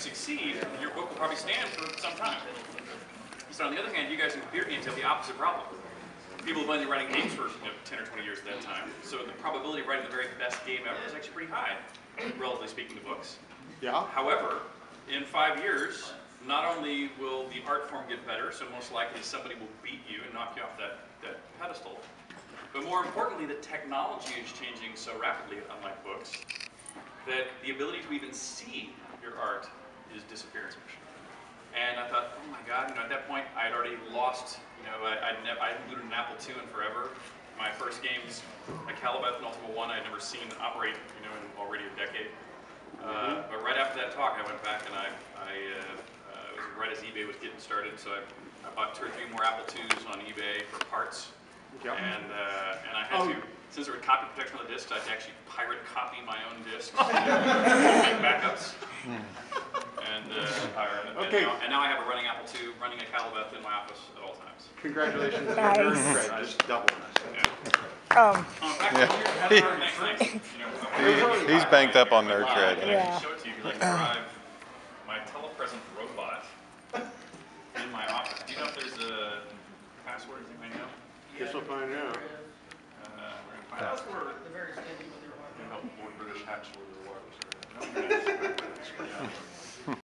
succeed, your book will probably stand for some time. So on the other hand, you guys in computer games have the opposite problem. People have only been writing games for you know, 10 or 20 years at that time. So the probability of writing the very best game ever is actually pretty high, relatively speaking to books. Yeah? However, in five years, not only will the art form get better, so most likely somebody will beat you and knock you off that, that pedestal, but more importantly, the technology is changing so rapidly, unlike books, that the ability to even see your art is disappearing. And I thought, oh my God, you know, at that point, I had you know, I, I'd never, I hadn't glued an Apple II in forever. My first games, like Akalabeth and Ultima One, I'd never seen operate, you know, in already a decade. Uh, but right after that talk, I went back and I, I uh, uh, it was right as eBay was getting started, so I, I bought two or three more Apple IIs on eBay for parts. Yeah. And, uh, and I had Oh. to, since there was copy protection on the discs, I had to actually pirate copy my own discs, make backups. And, Okay. now, and now I have a running Apple II, running Akalabeth in my office at all times. Congratulations on Nice. your nerd cred, just doubled. Yeah. Um, back He- thanks, thanks. You know, He- he's banked up on nerd cred. And I Yeah. can show it to you because I can drive my telepresent robot in my office. Do you know if there's a password, does anybody know? Guess we'll find out. Uh, we're gonna find out. The very stingy with your wife. Help Lord British hacks were the wireless.